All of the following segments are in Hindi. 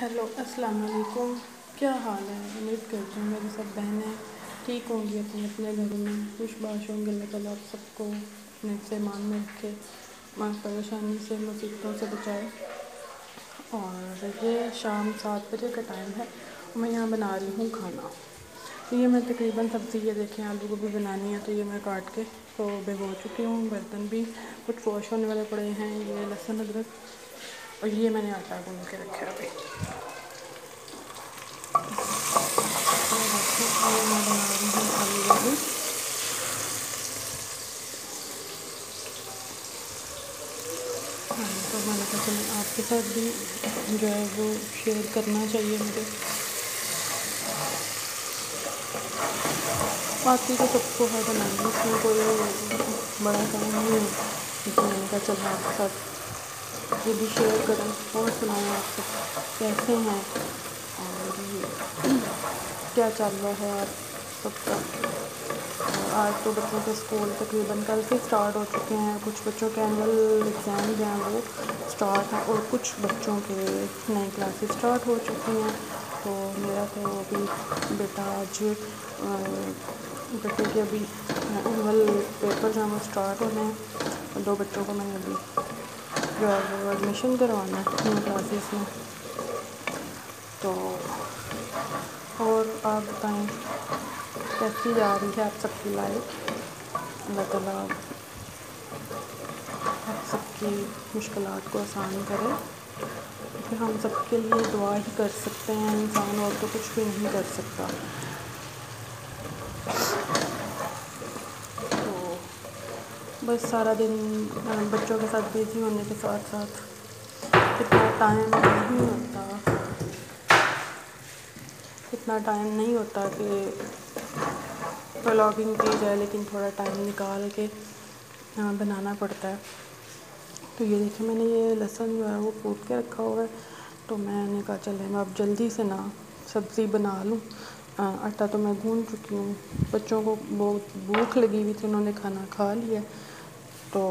हेलो अस्सलाम वालेकुम क्या हाल है? उम्मीद करती हूँ मेरी सब बहनें ठीक होंगी, अपने अपने घरों में। खुश बाश होंगे, अल्लाह ताला आप सबको अपने से मान में रखे, माँ परेशानी से, मुसीबतों से बचाए। और ये शाम सात बजे का टाइम है मैं यहाँ बना रही हूँ खाना। तो ये मैं तकरीबन सब्ज़ी ये देखें, आलू गोभी बनानी है तो ये मैं काट के तो भिगो चुकी हूँ। बर्तन भी कुछ वॉश होने वाले पड़े हैं, ये लहसुन अदरक, और ये मैंने आटा गूंद के रखा है अभी मैं बना रही हूँ आलू गोभी हाँ तो मैंने कहा आपके साथ भी जो है वो शेयर करना चाहिए मुझे। आती तो सबको है बनानी इसमें कोई बड़ा काम नहीं है, लेकिन मैंने कहा चलो आपके साथ ये भी शेयर करें और सुनाएँ आप सब कैसे हैं और क्या चल रहा है? आप सबका। आज तो बच्चों के स्कूल तकरीबन कल से स्टार्ट हो चुके हैं। कुछ बच्चों के एनुअल एग्ज़ाम जो हैं वो स्टार्ट हैं और कुछ बच्चों के नई क्लासेस स्टार्ट हो चुकी हैं। तो मेरा तो अभी बेटा आज बेटे के अभी एनुअल पेपर जो हैं वो स्टार्ट होने हैं। दो बच्चों को मैंने अभी जो है वो एडमिशन करवाना है इन क्लासेस में। तो और आप बताएँ, कैसी जा रही है आप सबकी लाइफ अल्लाह आप सबकी मुश्किल को आसान करे। क्योंकि हम सबके लिए दुआ ही कर सकते हैं, इंसान और तो कुछ भी नहीं कर सकता। तो बस सारा दिन बच्चों के साथ बिज़ी होने के साथ साथ कितना टाइम नहीं होता इतना टाइम नहीं होता कि ब्लॉगिंग की जाए, लेकिन थोड़ा टाइम निकाल के बनाना पड़ता है। तो ये देखिए, मैंने ये लहसुन जो है, वो कूट के रखा हुआ है। तो मैंने कहा, चले, मैं अब जल्दी से ना सब्ज़ी बना लूँ। आटा तो मैं गूंद चुकी हूँ। बच्चों को बहुत भूख लगी हुई थी, उन्होंने खाना खा लिया। तो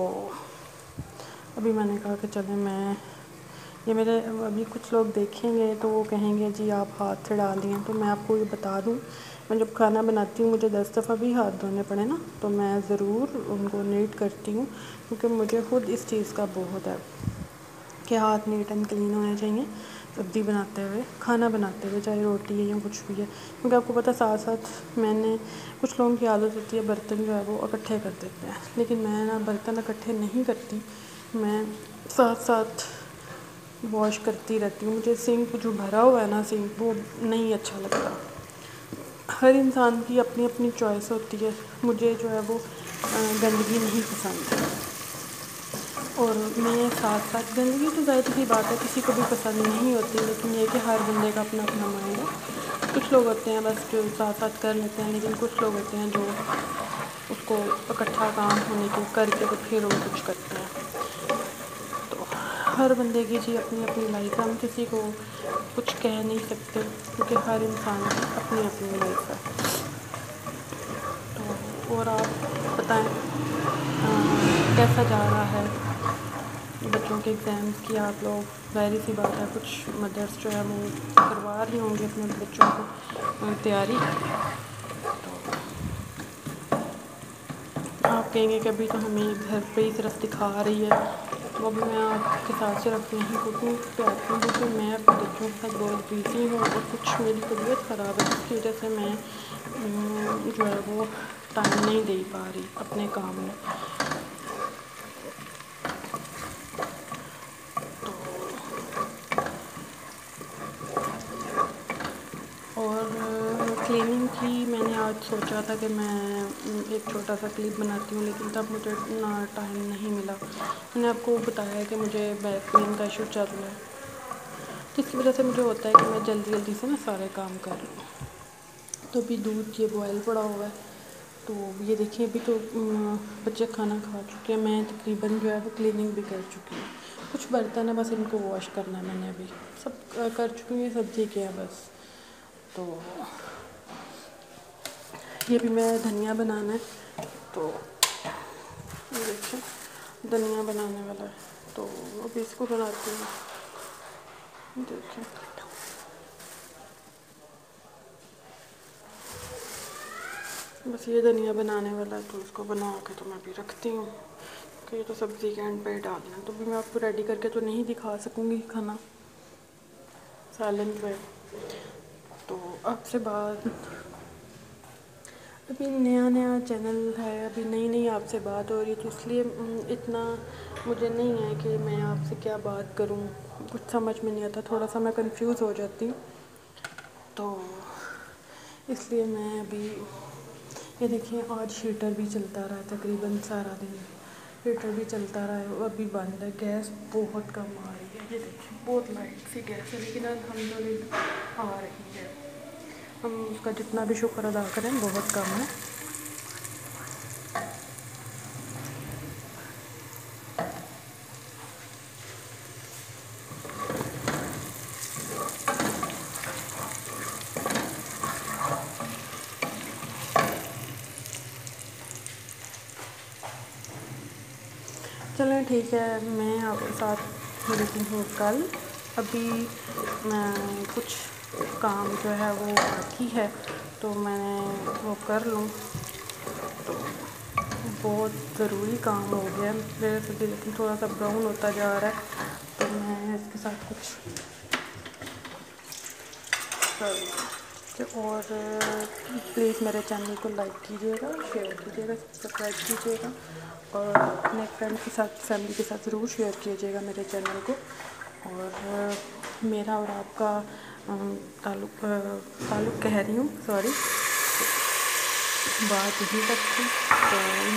अभी मैंने कहा कि, चले, मैं ये मेरे, अभी कुछ लोग देखेंगे तो वो कहेंगे, जी, आप हाथ से डाल दिए तो मैं आपको ये बता दूँ, मैं जब खाना बनाती हूँ, मुझे दस दफ़ा भी हाथ धोने पड़े ना तो मैं ज़रूर उनको नीट करती हूँ, क्योंकि मुझे ख़ुद इस चीज़ का बहुत है कि हाथ नीट एंड क्लीन होने चाहिए, सब्ज़ी बनाते हुए, खाना बनाते हुए, चाहे रोटी है या कुछ भी है। क्योंकि आपको पता साथ साथ मैंने, कुछ लोगों की आदत होती है, बर्तन जो है वो इकट्ठे कर देते हैं। लेकिन मैं ना, बर्तन इकट्ठे नहीं करती, मैं साथ साथ वॉश करती रहती हूँ। मुझे सिंक जो भरा हुआ है ना, सिंक, वो नहीं अच्छा लगता। हर इंसान की अपनी अपनी चॉइस होती है। मुझे जो है वो गंदगी नहीं पसंद। और मैं साथ साथ गंदगी तो ज़ाहिर सी बात है, किसी को भी पसंद नहीं होती, लेकिन ये कि हर बंदे का अपना अपना माइंड है। कुछ लोग होते हैं बस जो साथ साथ कर लेते हैं, लेकिन कुछ लोग होते हैं जो उसको इकट्ठा काम होने को, करके तो फिर वो कुछ करते हैं। हर बंदे की जी अपनी अपनी लाइफ है। हम किसी को कुछ कह नहीं सकते, क्योंकि हर इंसान अपनी अपनी लाइफ है। तो और आप बताएँ कैसा जा रहा है बच्चों के एग्ज़ाम्स की? आप लोग, ज़ाहिर सी बात है, कुछ मदर्स जो है, वो करवा रही होंगी अपने बच्चों को तैयारी। आप कहेंगे कि अभी तो हमें घर पे ही सिर्फ़ दिखा रही है। तो भी मैं आपके साथ से रखती हूँ, क्योंकि आती हूँ क्योंकि मैं अपने बच्चों के साथ बहुत बिज़ी हूँ और कुछ मेरी तबीयत ख़राब है, जिसकी वजह से मैं जो है वो टाइम नहीं दे पा रही अपने काम में क्लीनिंग की मैंने आज सोचा था कि मैं एक छोटा सा क्लिप बनाती हूँ, लेकिन तब मुझे इतना टाइम नहीं मिला। मैंने आपको बताया कि मुझे बैक पेन का इशू चल रहा है। जिसकी वजह से मुझे होता है कि मैं जल्दी जल्दी से ना सारे काम कर लूँ तो अभी दूध ये बॉयल पड़ा हुआ है। तो ये देखिए, अभी तो बच्चे खाना खा चुके हैं। मैं तकरीबन जो है वो क्लीनिंग भी कर चुकी हूँ। कुछ बर्तन है, बस इनको वॉश करना है मैंने अभी। सब कर चुकी हूँ, ये सब्ज़ी के है बस। तो ये भी मैं धनिया बनाना है तो देखिए, धनिया बनाने वाला है तो अभी इसको बनाती हूँ। देखिए। बस ये धनिया बनाने वाला है तो उसको बना के तो मैं अभी रखती हूँ कि ये तो सब्ज़ी के एंड पे डालना तो भी मैं आपको रेडी करके तो नहीं दिखा सकूँगी खाना। सालन पे। तो आपसे बात अभी नया नया चैनल है, अभी नई नई आपसे बात हो रही तो इसलिए इतना मुझे नहीं है कि मैं आपसे क्या बात करूँ। कुछ समझ में नहीं आता थोड़ा सा मैं कंफ्यूज हो जाती तो इसलिए मैं अभी, ये देखिए, आज हीटर भी चलता रहा तकरीबन सारा दिन। हीटर भी चलता रहा है अभी बंद है, गैस बहुत कम आ रही है, ये देखिए, बहुत लाइट सी गैस है, लेकिन अलहमदिल्ला आ रही है। हम उसका जितना भी शुक्र अदा करें, बहुत कम है। चलें, ठीक है, मैं साथ मिलती हूँ कल। अभी मैं कुछ काम जो है वो बाकी है तो मैंने वो कर लूँ। तो बहुत ज़रूरी काम हो गया। मेरे से लेकिन थोड़ा सा ब्राउन होता जा रहा है तो मैं इसके साथ कुछ कर और प्लीज़ मेरे चैनल को लाइक कीजिएगा शेयर कीजिएगा सब्सक्राइब कीजिएगा और अपने फ्रेंड के साथ फैमिली के साथ ज़रूर शेयर कीजिएगा मेरे चैनल को। और मेरा और आपका ताल्लुक ताल्लुक कह रही हूँ सॉरी बात यही तक थी तो इन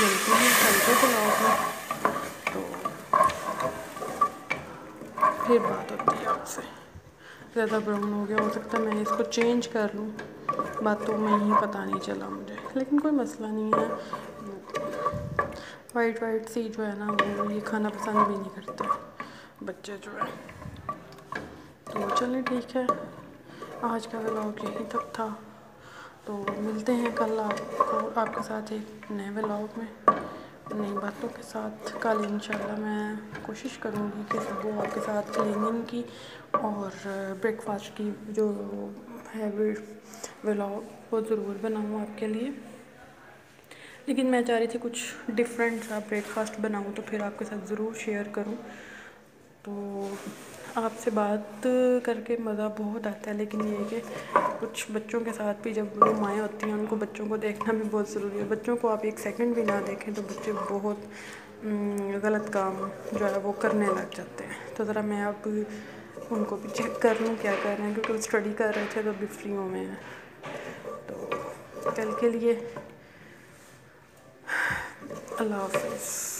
मिलती हूँ, कल के तो फिर बात होती है आपसे. ज़्यादा ब्राउन हो गया, हो सकता है मैं इसको चेंज कर लूँ. बातों में ही पता नहीं चला मुझे, लेकिन कोई मसला नहीं है. वाइट वाइट सी जो है ना, वो ये खाना पसंद भी नहीं करते बच्चे जो है. तो चलिए ठीक है। आज का व्लॉग यहीं तक था। तो मिलते हैं कल आपको, आपके साथ एक नए व्लॉग में। नई बातों के साथ। कल इंशाल्लाह मैं कोशिश करूँगी कि सुबह आपके साथ क्लीनिंग की और ब्रेकफास्ट की जो है व्लॉग वो ज़रूर बनाऊँ आपके लिए। लेकिन मैं चाह रही थी कुछ डिफरेंट सा ब्रेकफास्ट बनाऊँ तो फिर आपके साथ ज़रूर शेयर करूँ। तो आपसे बात करके मज़ा बहुत आता है, लेकिन ये कि कुछ बच्चों के साथ भी जब वो माएँ होती हैं, उनको बच्चों को देखना भी बहुत ज़रूरी है। बच्चों को आप एक सेकंड भी ना देखें तो बच्चे बहुत गलत काम जो है वो करने लग जाते हैं। तो ज़रा मैं अब उनको भी चेक कर लूँ क्या कर रहे हैं, क्योंकि वो स्टडी कर रहे थे तो अभी फ्री हो में। तो कल के लिए, अल्लाह Hafiz.